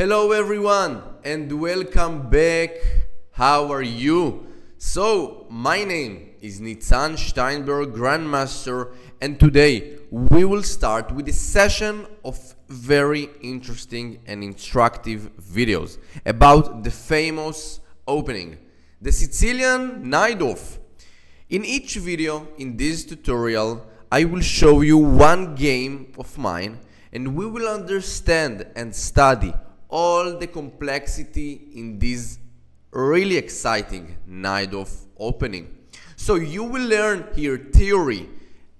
Hello everyone and welcome back. How are you? So, my name is Nitzan Steinberg, Grandmaster, and today we will start with a session of very interesting and instructive videos about the famous opening, the Sicilian Najdorf. In each video in this tutorial, I will show you one game of mine and we will understand and study all the complexity in this really exciting night of opening. So you will learn here theory,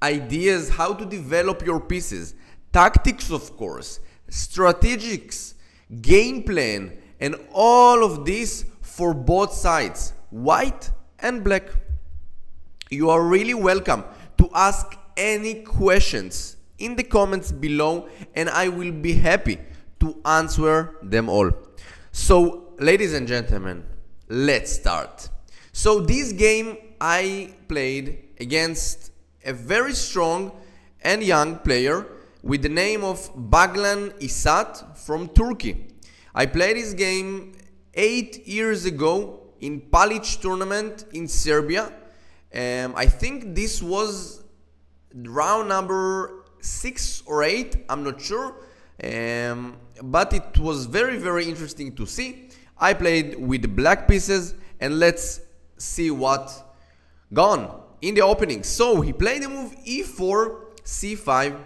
ideas how to develop your pieces, tactics of course, strategics, game plan, and all of this for both sides, white and black. You are really welcome to ask any questions in the comments below and I will be happy to answer them all. So, ladies and gentlemen, let's start. So, this game I played against a very strong and young player with the name of Baglan Isat from Turkey. I played this game eight years ago in Palic tournament in Serbia. Um, I think this was round number six or eight, I'm not sure. Um, but it was very, very interesting to see. I played with black pieces and let's see what gone in the opening. So he played the move e4, c5,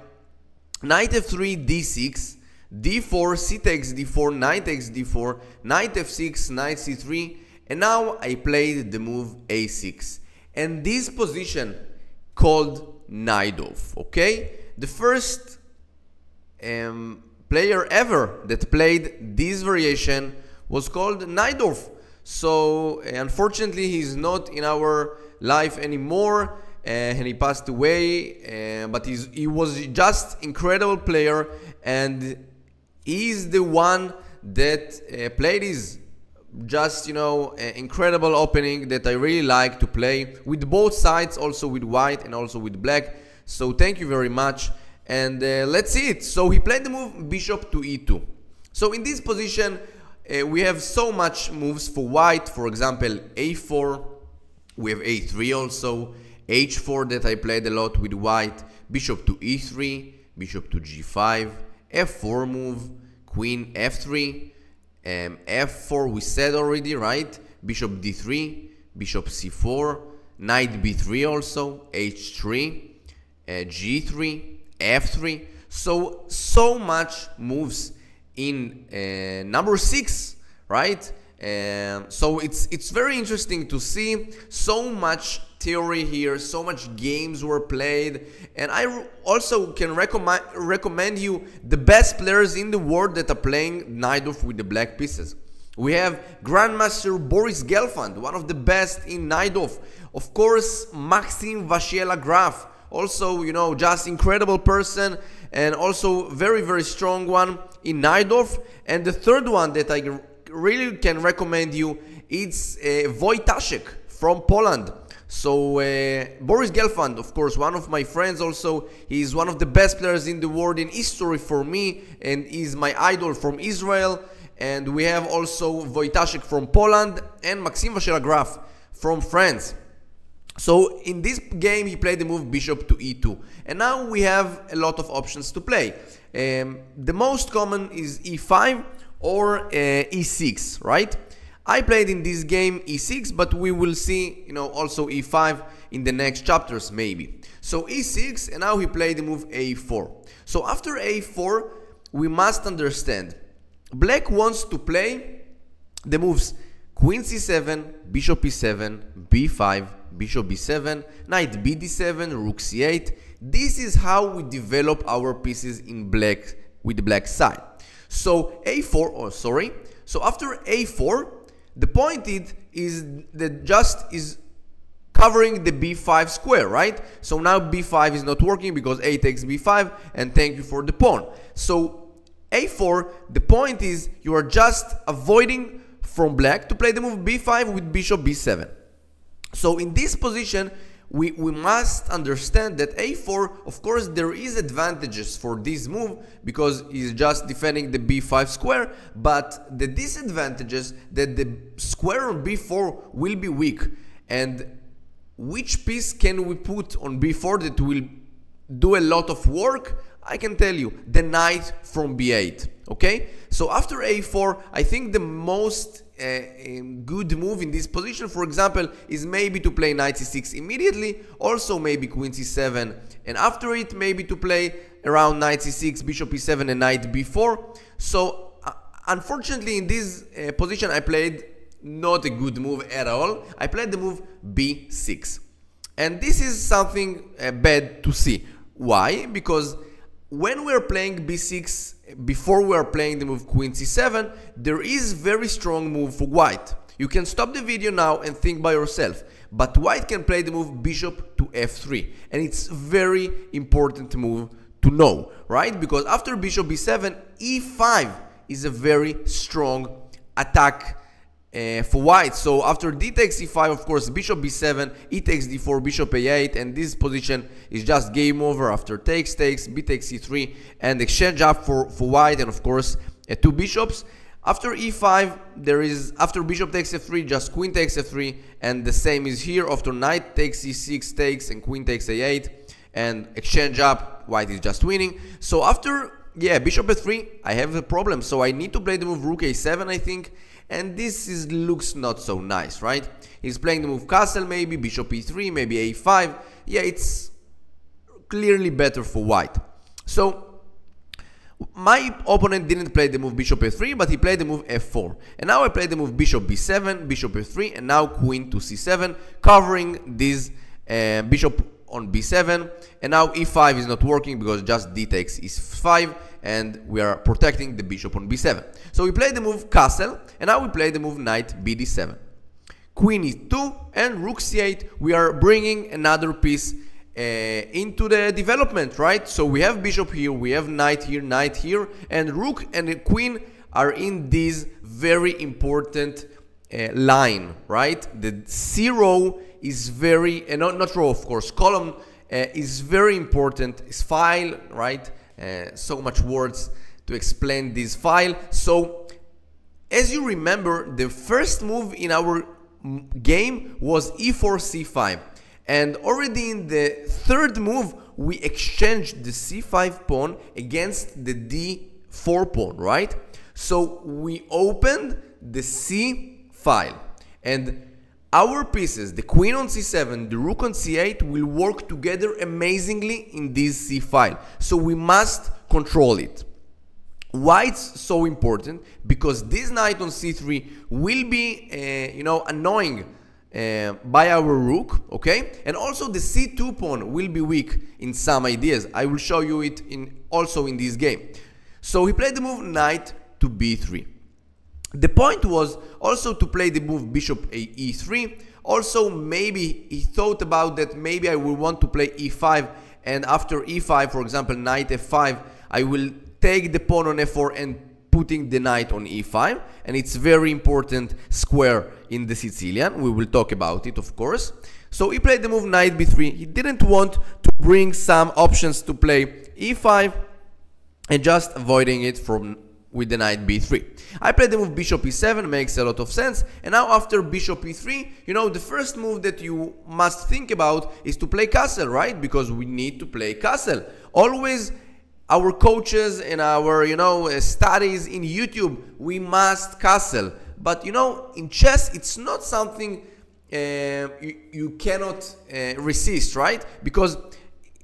knight f3, d6, d4, c takes d4, knight takes d4, knight f6, knight c3, and now I played the move a6. And this position called Najdorf, okay? The first um, player ever that played this variation was called Najdorf. So unfortunately, he's not in our life anymore, uh, and he passed away. Uh, but he was just incredible player, and he's the one that played his just you know incredible opening that I really like to play with both sides, also with white and also with black. So thank you very much. And uh, let's see it. So he played the move bishop to e2. So in this position, uh, we have so much moves for white. For example, a4. We have a3 also. h4 that I played a lot with white. Bishop to e3. Bishop to g5. f4 move. Queen f3. Um, f4 we said already, right? Bishop d3. Bishop c4. Knight b3 also. h3. Uh, g3 f3 so so much moves in uh, number six right? Um, so it's it's very interesting to see so much theory here so much games were played. And I also can recommend recommend you the best players in the world that are playing Najdorf with the black pieces. We have Grandmaster Boris Gelfand one of the best in Najdorf of course Maxim Vachier-Lagrave Graf also you know just incredible person and also very very strong one in Najdorf and the third one that I really can recommend you it's uh, Wojtaszek from Poland. So uh, Boris Gelfand of course one of my friends also. He's one of the best players in the world in history for me and is my idol from Israel. And we have also Wojtaszek from Poland and Maxim Vachier-Lagrave from France so in this game he played the move bishop to e2 and now we have a lot of options to play. Um, the most common is e5 or uh, e6, right? I played in this game e6 but we will see you know also e5 in the next chapters maybe. So e6 and now he played the move a4. So after a4 we must understand black wants to play the moves queen c7, bishop e7, b5, bishop b7, knight b d7, rook c8. This is how we develop our pieces in black with the black side. So a4, oh sorry. So after a4, the point is, is that just is covering the b5 square, right? So now b5 is not working because a takes b5 and thank you for the pawn. So a4, the point is you are just avoiding from black to play the move b5 with bishop b7. So in this position, we, we must understand that a4, of course, there is advantages for this move because he's just defending the b5 square, but the disadvantages that the square on b4 will be weak. And which piece can we put on b4 that will do a lot of work? I can tell you, the knight from b8, okay? So after a4, I think the most a, good move in this position, for example, is maybe to play knight c6 immediately, also maybe queen c7, and after it maybe to play around knight c6, bishop e7 and knight b4. So uh, unfortunately in this uh, position I played not a good move at all. I played the move b6. And this is something uh, bad to see. Why? Because when we're playing b6, before we're playing the move queen c7, there is very strong move for white. You can stop the video now and think by yourself. But white can play the move bishop to f3. And it's very important move to know, right? Because after bishop b7, e5 is a very strong attack uh, for white. So after d takes e5, of course, bishop b7, e takes d4, bishop a8, and this position is just game over after takes, takes, b takes e3, and exchange up for, for white, and of course, uh, two bishops. After e5, there is, after bishop takes f3, just queen takes f3, and the same is here. After knight takes e6, takes, and queen takes a8, and exchange up, white is just winning. So after, yeah, bishop f3, I have a problem. So I need to play the move rook a7, I think, and this is looks not so nice, right? He's playing the move castle maybe, bishop e3, maybe a5. Yeah, it's clearly better for white. So my opponent didn't play the move bishop a3, but he played the move f4. And now I play the move bishop b7, bishop f3, and now queen to c7, covering this uh, bishop on b7. And now e5 is not working because just d takes e5 and we are protecting the bishop on b7. So we play the move castle, and now we play the move knight bd7. Queen e2 and rook c8, we are bringing another piece uh, into the development, right? So we have bishop here, we have knight here, knight here, and rook and queen are in this very important uh, line, right? The row is very, uh, not, not row of course, column uh, is very important, is file, right? Uh, so much words to explain this file. So as you remember, the first move in our game was e4 c5. And already in the third move, we exchanged the c5 pawn against the d4 pawn, right? So we opened the c file. And our pieces, the queen on c7, the rook on c8, will work together amazingly in this c file. So we must control it. Why it's so important? Because this knight on c3 will be, uh, you know, annoying uh, by our rook, okay? And also the c2 pawn will be weak in some ideas. I will show you it in also in this game. So he played the move knight to b3. The point was also to play the move bishop e3. Also, maybe he thought about that maybe I will want to play e5 and after e5, for example, knight f5, I will take the pawn on f4 and putting the knight on e5 and it's very important square in the Sicilian. We will talk about it, of course. So he played the move knight b3. He didn't want to bring some options to play e5 and just avoiding it from with the knight b3. I played the move bishop e7, makes a lot of sense. And now after bishop e3, you know, the first move that you must think about is to play castle, right? Because we need to play castle. Always our coaches and our, you know, uh, studies in YouTube, we must castle. But, you know, in chess, it's not something uh, you, you, cannot uh, resist, right? Because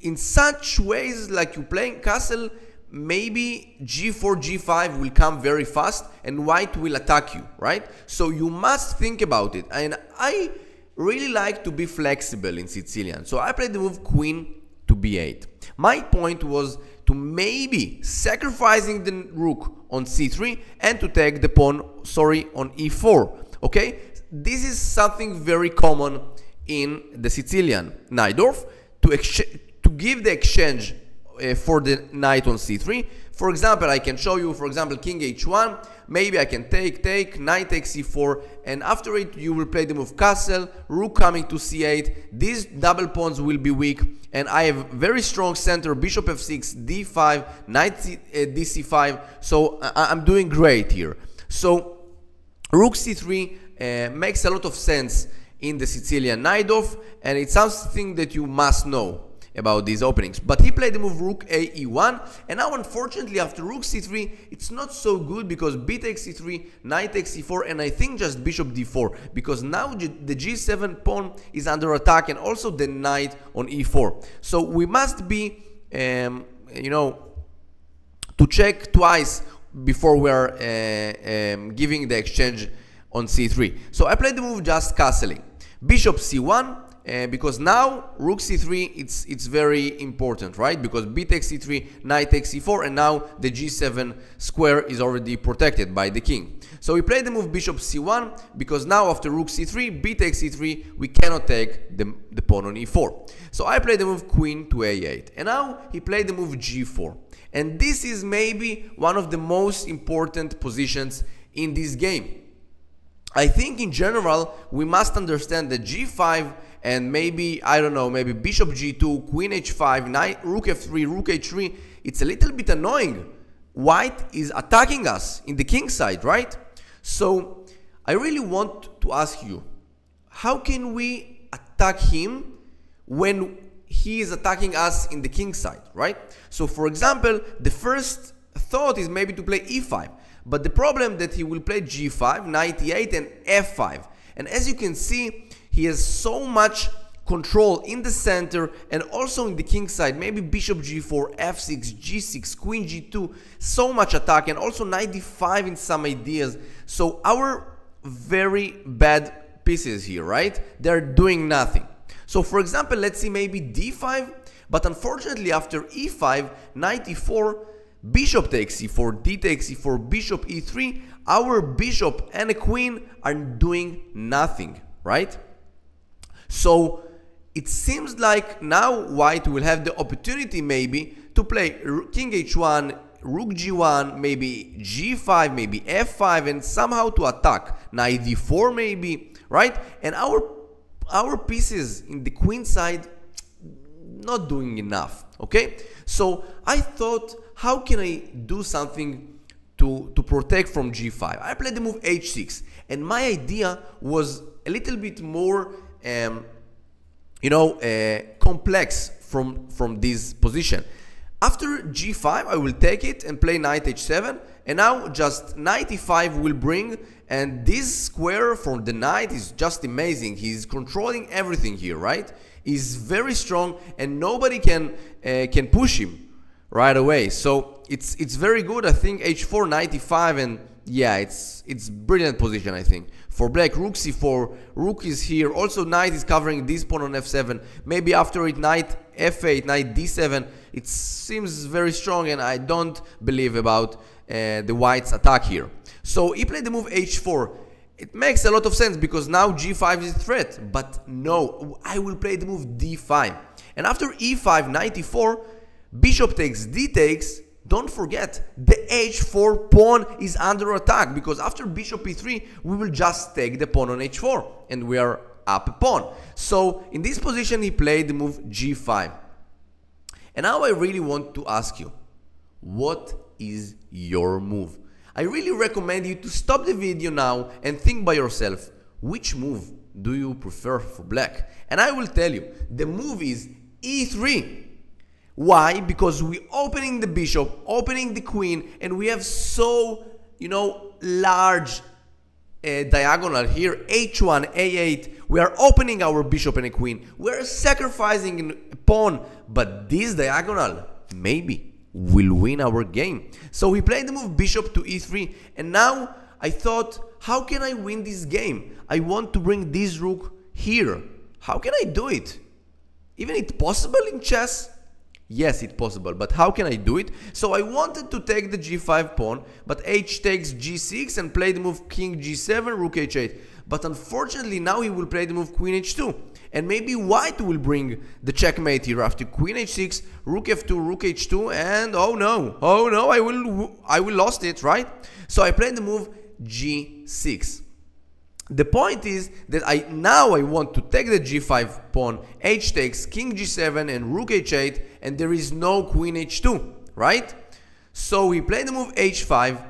in such ways, like you playing castle, maybe g4, g5 will come very fast and white will attack you, right? So you must think about it. And I really like to be flexible in Sicilian. So I played the move queen to b8. My point was to maybe sacrificing the rook on c3 and to take the pawn, sorry, on e4, okay? This is something very common in the Sicilian Najdorf to, to give the exchange uh, for the knight on c3. For example, I can show you, for example, king h1, maybe I can take, take, knight takes c4, and after it you will play the move castle, rook coming to c8, these double pawns will be weak, and I have very strong center, bishop f6, d5, knight c, uh, dc5, so I am doing great here. So rook c3 uh, makes a lot of sense in the Sicilian Najdorf, and it's something that you must know about these openings. But he played the move rook a e1, and now unfortunately after rook c3, it's not so good because b takes c3, knight takes c4, and I think just bishop d4, because now the g7 pawn is under attack, and also the knight on e4. So we must be, um, you know, to check twice before we're uh, um, giving the exchange on c3. So I played the move just castling. Bishop c1, uh, because now rook c3 it's it's very important right? Because b takes c3 knight takes c4 and now the g7 square is already protected by the king. So we play the move bishop c1 because now after rook c3 b takes c3 we cannot take the, the pawn on e4 so i play the move queen to a8 and now he played the move g4 and this is maybe one of the most important positions in this game. I think in general we must understand that g5 and maybe I don't know maybe bishop g2 queen h5 knight rook f3 rook h3 it's a little bit annoying. White is attacking us in the king side right? So I really want to ask you how can we attack him when he is attacking us in the king side right? So for example the first thought is maybe to play e5 but the problem that he will play g5, knight e8 and f5. And as you can see, he has so much control in the center and also in the king side. Maybe bishop g4, f6, g6, queen g2, so much attack and also knight d5 in some ideas. So our very bad pieces here, right? They're doing nothing. So for example, let's see maybe d5, but unfortunately after e5, knight e4, bishop takes e4, d takes e4, bishop e3, our bishop and a queen are doing nothing, right? So it seems like now white will have the opportunity maybe to play king h1, rook g1, maybe g5, maybe f5, and somehow to attack knight d4 maybe, right? And our our pieces in the queen side not doing enough, okay? So I thought how can I do something to, to protect from g5? I played the move h6 and my idea was a little bit more, um, you know, uh, complex from, from this position. After g5, I will take it and play knight h7 and now just knight e5 will bring and this square from the knight is just amazing. He's controlling everything here, right? He's very strong and nobody can, uh, can push him right away. So it's it's very good. I think h4 95 and yeah, it's it's brilliant position I think. For black, rook c4, rook is here. Also knight is covering this pawn on f7. Maybe after it knight f8, knight d7. It seems very strong and I don't believe about uh, the white's attack here. So he played the move h4. It makes a lot of sense because now g5 is a threat. But no, I will play the move d5. And after e5, 94, bishop takes d takes, don't forget the h4 pawn is under attack because after bishop e3 we will just take the pawn on h4 and we are up a pawn. So in this position he played the move g5. And now I really want to ask you, what is your move? I really recommend you to stop the video now and think by yourself, which move do you prefer for black? And I will tell you, the move is e3. Why? Because we're opening the bishop, opening the queen, and we have so, you know, large uh, diagonal here, h1, a8. We are opening our bishop and a queen. We are sacrificing a pawn, but this diagonal, maybe, will win our game. So we played the move bishop to e3, and now I thought, how can I win this game? I want to bring this rook here. How can I do it? Even it possible in chess? Yes, it's possible, but how can I do it? So I wanted to take the g5 pawn, but h takes g6 and play the move king g7, rook h8. But unfortunately now he will play the move queen h2. And maybe white will bring the checkmate here after queen h6, rook f2, rook h2, and oh no, oh no, I will I will lost it, right? So I played the move g6. The point is that I now I want to take the g5 pawn, h takes king g7 and rook h8 and there is no queen h2, right? So we play the move h5,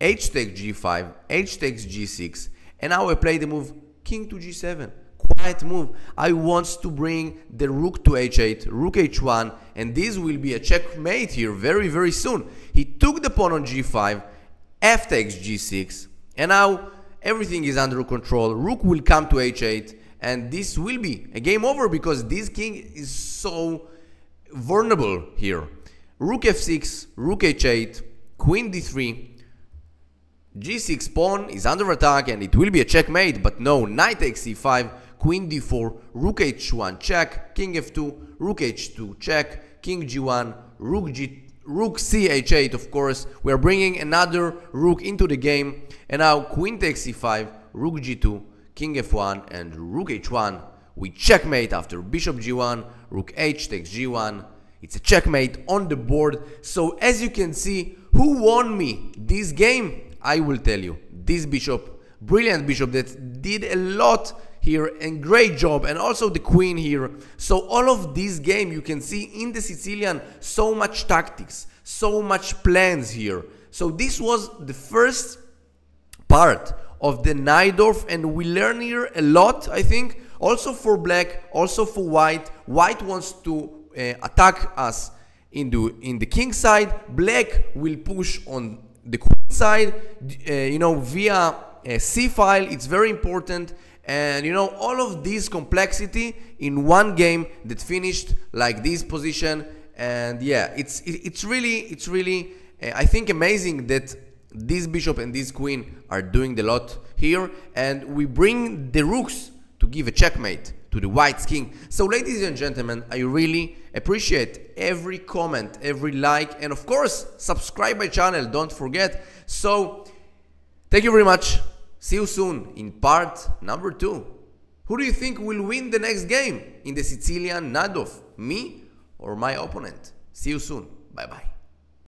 h takes g5, h takes g6 and now I play the move king to g7. Quiet move. I want to bring the rook to h8, rook h1 and this will be a checkmate here very very soon. He took the pawn on g5, f takes g6 and now everything is under control. Rook will come to h8 and this will be a game over because this king is so vulnerable here. Rook f6, rook h8, queen d3, g6 pawn is under attack and it will be a checkmate, but no, knight takes c5, queen d4, rook h1 check, king f2, rook h2 check, king g1, rook g rook ch8 of course. We are bringing another rook into the game and now queen takes c5 rook g2 king f1 and rook h1 we checkmate after bishop g1 rook h takes g1 it's a checkmate on the board. So as you can see who won me this game? I will tell you. This bishop brilliant bishop that did a lot here and great job and also the queen here. So all of this game you can see in the Sicilian so much tactics so much plans here. So this was the first part of the Najdorf and we learn here a lot I think also for black also for white. White wants to uh, attack us in the in the king side. Black will push on the queen side uh, you know via a c file. It's very important and you know all of this complexity in one game that finished like this position and yeah it's it, it's really it's really uh, i think amazing that this bishop and this queen are doing the lot here and we bring the rooks to give a checkmate to the white king. So ladies and gentlemen i really appreciate every comment every like and of course subscribe my channel don't forget. So thank you very much See you soon in part number 2. Who do you think will win the next game in the Sicilian Najdorf? Me or my opponent? See you soon. Bye bye.